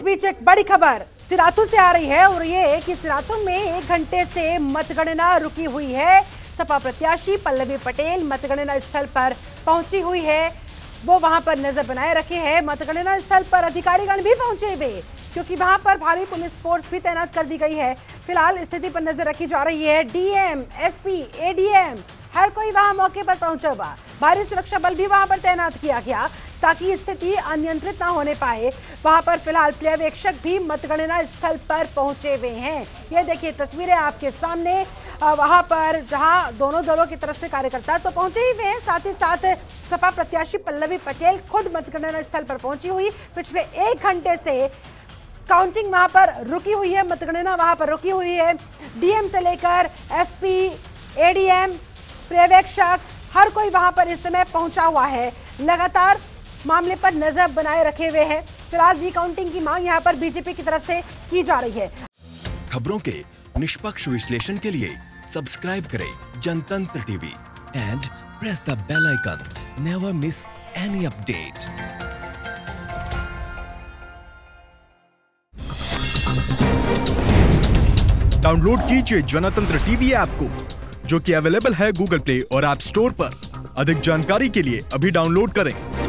इस बीच एक बड़ी खबर सिराथू से आ रही है और ये कि सिराथू में एक घंटे से मतगणना रुकी हुई है। सपा प्रत्याशी पल्लवी पटेल मतगणना स्थल पर पहुँची हुई है। वो वहाँ पर नज़र बनाए रखे हैं। मतगणना स्थल पर अधिकारीगण भी पहुँचे हुए, क्योंकि वहाँ पर भारी पुलिस फोर्स भी तैनात कर दी गई है। फ़िलहाल स्थिति पर नज़र रखी जा रही है। डीएम, एसपी, एडीएम, हर कोई वहाँ मौके पर पहुँचा हुआ। भारी सुरक्षा बल भी वहाँ पर तैनात किया गया ताकि स्थिति अनियंत्रित न होने पाए। वहाँ पर फ़िलहाल पर्यवेक्षक भी मतगणना स्थल पर पहुँचे हुए हैं। ये देखिए तस्वीरें आपके सामने। वहाँ पर जहाँ दोनों दलों की तरफ़ से कार्यकर्ता तो पहुँचे ही हुए हैं, साथ ही साथ सपा प्रत्याशी पल्लवी पटेल खुद मतगणना स्थल पर पहुँची हुई। पिछले एक घंटे से काउंटिंग वहाँ पर रुकी हुई है, मतगणना वहाँ पर रुकी हुई है। डीएम से लेकर एसपी, एडीएम, पर्यवेक्षक हर कोई वहाँ पर इस समय पहुँचा हुआ है। लगातार मामले पर नज़र बनाए रखे हुए हैं। फ़िलहाल रिकाउंटिंग की मांग यहाँ पर बीजेपी की तरफ़ से की जा रही है। खबरों के निष्पक्ष विश्लेषण के लिए सब्सक्राइब करें Jantantra TV and press the bell icon never miss any update download कीजिए जनतंत्र टीवी ऐप को। जो कि अवेलेबल है गूगल प्ले और ऐप स्टोर पर। अधिक जानकारी के लिए अभी डाउनलोड करें।